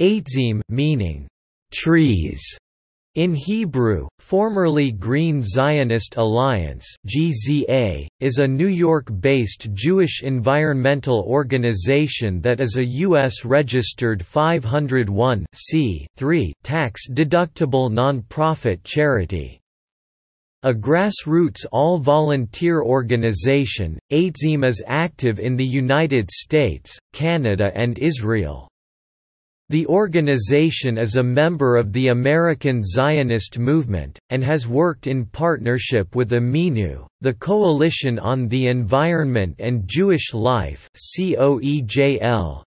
Aytzim meaning trees in Hebrew, formerly Green Zionist Alliance (GZA), is a New York-based Jewish environmental organization that is a U.S.-registered 501 tax-deductible nonprofit charity. A grassroots all-volunteer organization, Aytzim is active in the United States, Canada and Israel. The organization is a member of the American Zionist Movement, and has worked in partnership with Aminu, the Coalition on the Environment and Jewish Life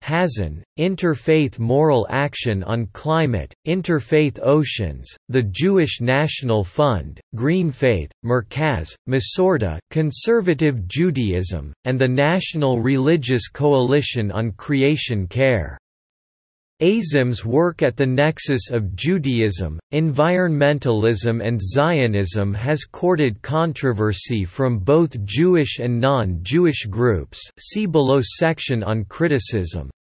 Hazon, Interfaith Moral Action on Climate, Interfaith Oceans, the Jewish National Fund, Green Faith, Merkaz, Masorti Conservative Judaism, and the National Religious Coalition on Creation Care. Aytzim's work at the nexus of Judaism, environmentalism and Zionism has courted controversy from both Jewish and non-Jewish groups see below section on criticism.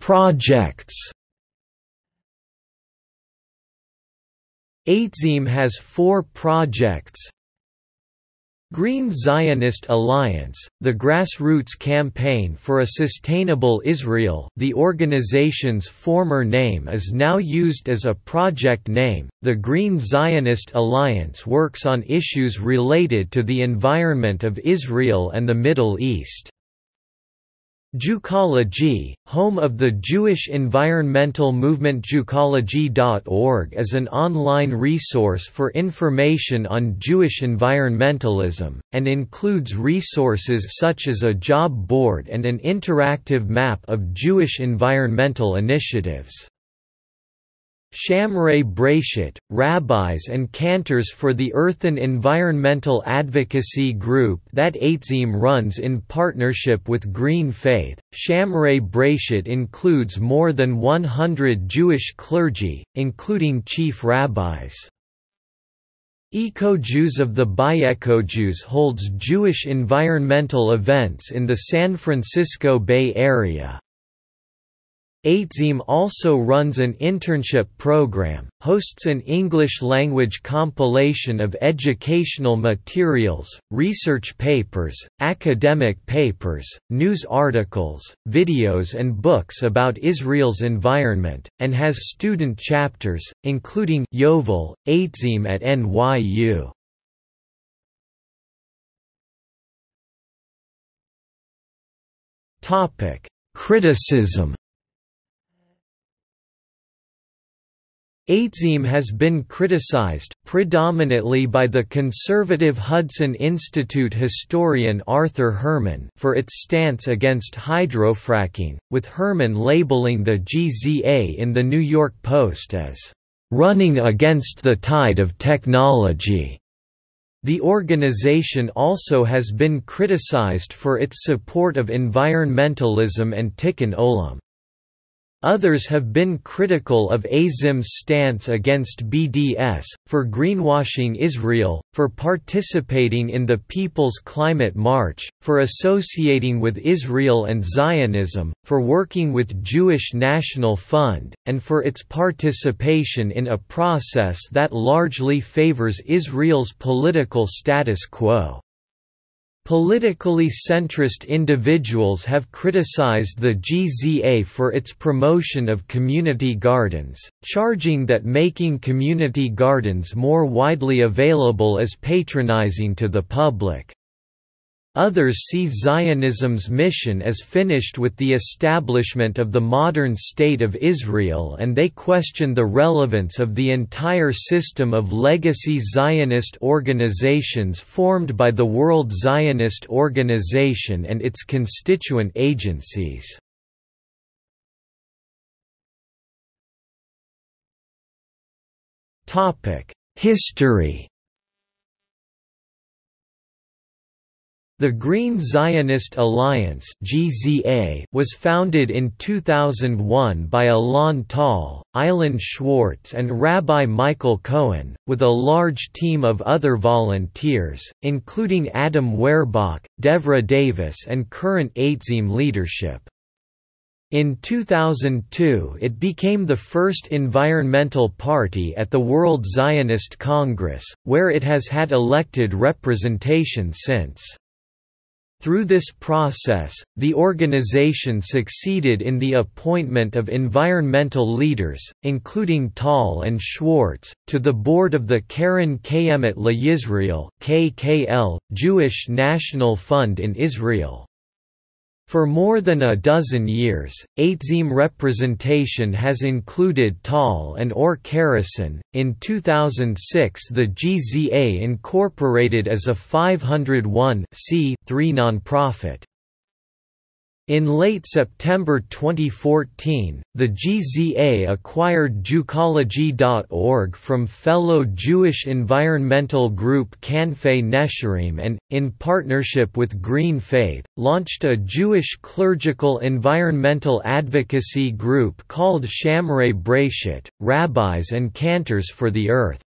Projects Aytzim has four projects Green Zionist Alliance, the grassroots campaign for a sustainable Israel the organization's former name is now used as a project name. The Green Zionist Alliance works on issues related to the environment of Israel and the Middle East. Jewcology, home of the Jewish environmental movement Jewcology.org is an online resource for information on Jewish environmentalism, and includes resources such as a job board and an interactive map of Jewish environmental initiatives. Shomrei Breishit, rabbis and cantors for the Earth and Environmental Advocacy Group that Aytzim runs in partnership with Green Faith. Shomrei Breishit includes more than 100 Jewish clergy, including chief rabbis. Eco-Jews of the Jews holds Jewish environmental events in the San Francisco Bay Area. Aytzim also runs an internship program, hosts an English-language compilation of educational materials, research papers, academic papers, news articles, videos and books about Israel's environment, and has student chapters, including Yovel, Aytzim at NYU. Criticism Aytzim has been criticized, predominantly by the conservative Hudson Institute historian Arthur Herman for its stance against hydrofracking, with Herman labeling the GZA in The New York Post as, "...running against the tide of technology." The organization also has been criticized for its support of environmentalism and tikkun olam. Others have been critical of Aytzim's stance against BDS, for greenwashing Israel, for participating in the People's Climate March, for associating with Israel and Zionism, for working with Jewish National Fund, and for its participation in a process that largely favors Israel's political status quo. Politically centrist individuals have criticized the GZA for its promotion of community gardens, charging that making community gardens more widely available is patronizing to the public. Others see Zionism's mission as finished with the establishment of the modern State of Israel and they question the relevance of the entire system of legacy Zionist organizations formed by the World Zionist Organization and its constituent agencies. History The Green Zionist Alliance was founded in 2001 by Alon Tal, Ilan Schwartz and Rabbi Michael Cohen, with a large team of other volunteers, including Adam Werbach, Devra Davis and current Aytzim leadership. In 2002 it became the first environmental party at the World Zionist Congress, where it has had elected representation since. Through this process, the organization succeeded in the appointment of environmental leaders, including Tal and Schwartz, to the board of the Keren Kayemet LaYisrael (KKL), Jewish National Fund in Israel. For more than a dozen years, Aytzim representation has included Tal and Orr Karassin. In 2006, the GZA incorporated as a 501 nonprofit. In late September 2014, the GZA acquired Jewcology.org from fellow Jewish environmental group Kanfei Nesharim and, in partnership with Green Faith, launched a Jewish clerical environmental advocacy group called Shomrei Breishit, Rabbis and Cantors for the Earth.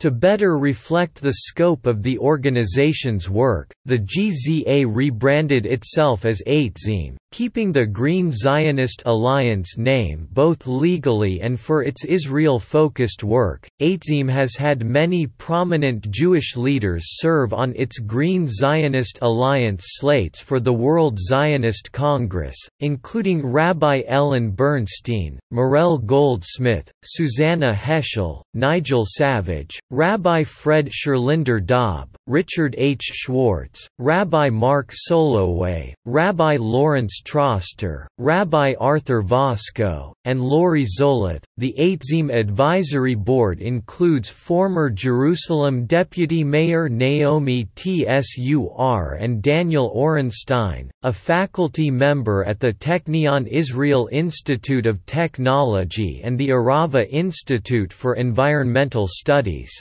To better reflect the scope of the organization's work, the GZA rebranded itself as Aytzim, keeping the Green Zionist Alliance name both legally and for its Israel-focused work. Aytzim has had many prominent Jewish leaders serve on its Green Zionist Alliance slates for the World Zionist Congress, including Rabbi Ellen Bernstein, Mirele Goldsmith, Susannah Heschel, Nigel Savage, Rabbi Fred Scherlinder Dobb, Richard H. Schwartz, Rabbi Mark Soloway, Rabbi Lawrence Troster, Rabbi Arthur Waskow, and Laurie Zoloth. The Aytzim Advisory Board includes former Jerusalem Deputy Mayor Naomi Tsur and Daniel Orenstein, a faculty member at the Technion Israel Institute of Technology and the Arava Institute for Environmental Studies.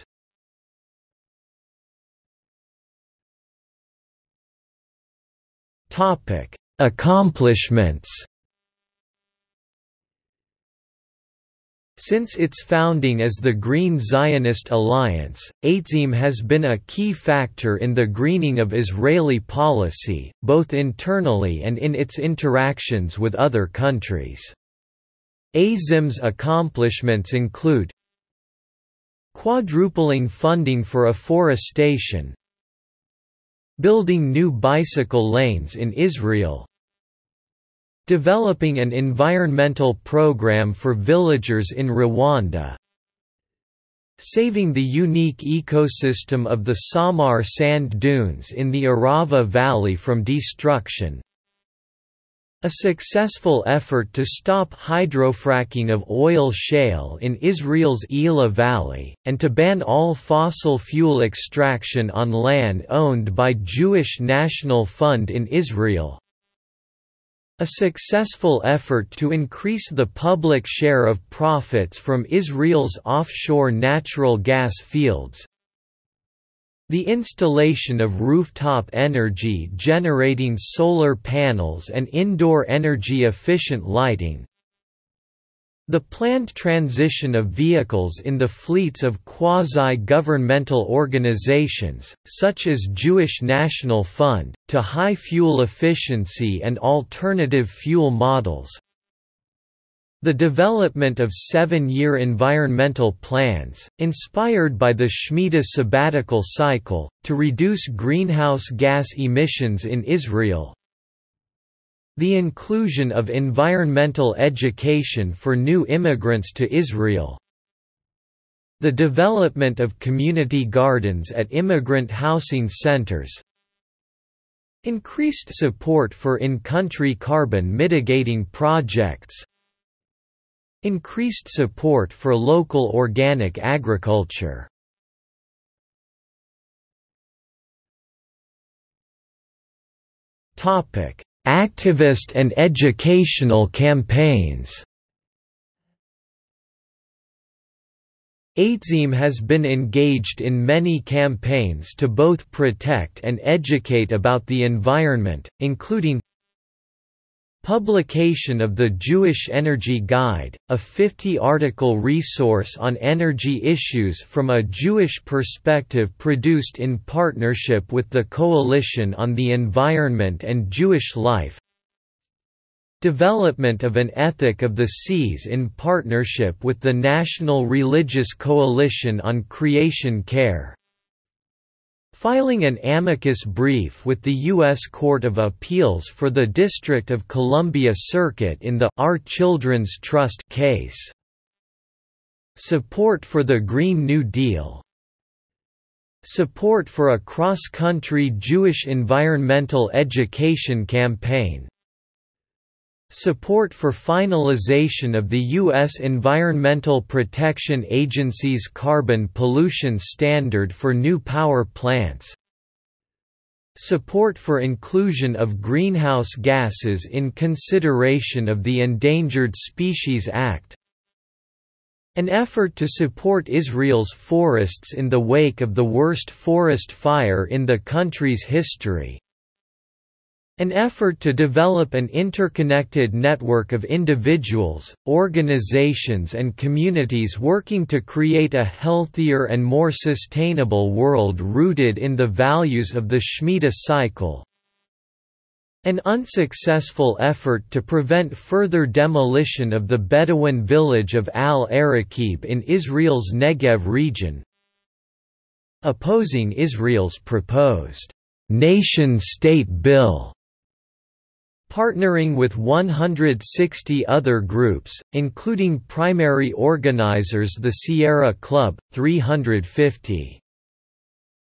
Topic: Accomplishments. Since its founding as the Green Zionist Alliance, Aytzim has been a key factor in the greening of Israeli policy, both internally and in its interactions with other countries. Aytzim's accomplishments include quadrupling funding for afforestation, building new bicycle lanes in Israel developing an environmental program for villagers in Rwanda saving the unique ecosystem of the Samar sand dunes in the Arava Valley from destruction a successful effort to stop hydrofracking of oil shale in Israel's Elah Valley, and to ban all fossil fuel extraction on land owned by Jewish National Fund in Israel. A successful effort to increase the public share of profits from Israel's offshore natural gas fields, the installation of rooftop energy generating solar panels and indoor energy efficient lighting, the planned transition of vehicles in the fleets of quasi-governmental organizations, such as Jewish National Fund, to high fuel efficiency and alternative fuel models, the development of seven-year environmental plans, inspired by the Shemitah sabbatical cycle, to reduce greenhouse gas emissions in Israel. The inclusion of environmental education for new immigrants to Israel. The development of community gardens at immigrant housing centers. Increased support for in-country carbon mitigating projects Increased support for local organic agriculture. Topic: Activist and educational campaigns. Aytzim has been engaged in many campaigns to both protect and educate about the environment, including Publication of the Jewish Energy Guide, a 50-article resource on energy issues from a Jewish perspective produced in partnership with the Coalition on the Environment and Jewish Life. Development of an Ethic of the Seas in partnership with the National Religious Coalition on Creation Care Filing an amicus brief with the U.S. Court of Appeals for the District of Columbia Circuit in the Our Children's Trust case Support for the Green New Deal Support for a cross-country Jewish environmental education campaign Support for finalization of the U.S. Environmental Protection Agency's carbon pollution standard for new power plants Support for inclusion of greenhouse gases in consideration of the Endangered Species Act An effort to support Israel's forests in the wake of the worst forest fire in the country's history an effort to develop an interconnected network of individuals, organizations and communities working to create a healthier and more sustainable world rooted in the values of the Shemitah cycle. An unsuccessful effort to prevent further demolition of the Bedouin village of Al-Araqib in Israel's Negev region. Opposing Israel's proposed nation-state bill partnering with 160 other groups, including primary organizers the Sierra Club, 350.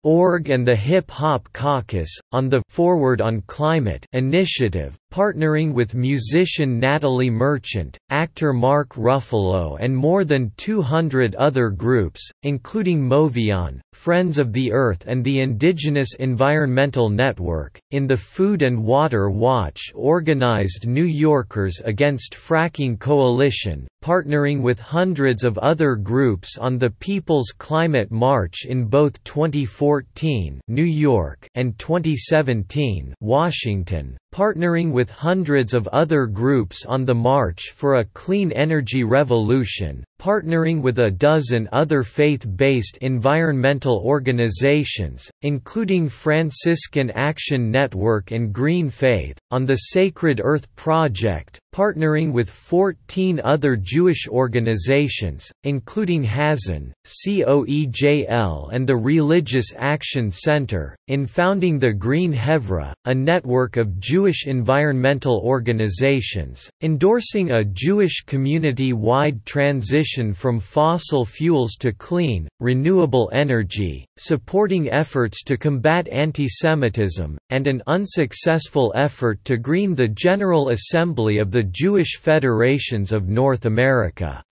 Org and the Hip Hop Caucus, on the Forward on Climate initiative, partnering with musician Natalie Merchant, actor Mark Ruffalo and more than 200 other groups, including MoveOn, Friends of the Earth and the Indigenous Environmental Network. In the Food and Water Watch organized New Yorkers Against Fracking Coalition, partnering with hundreds of other groups on the People's Climate March in both 2014 New York and 2017 Washington, partnering with hundreds of other groups on the March for a Clean Energy Revolution, partnering with a dozen other faith-based environmental organizations, including Franciscan Action Network and Green Faith, on the Sacred Earth Project, partnering with 14 other Jewish organizations, including Hazon, COEJL and the Religious Action Center, in founding the Green Hevra, a network of Jewish environmental organizations, endorsing a Jewish community-wide transition from fossil fuels to clean, renewable energy, supporting efforts to combat anti-Semitism, and an unsuccessful effort to green the General Assembly of the Jewish Federations of North America.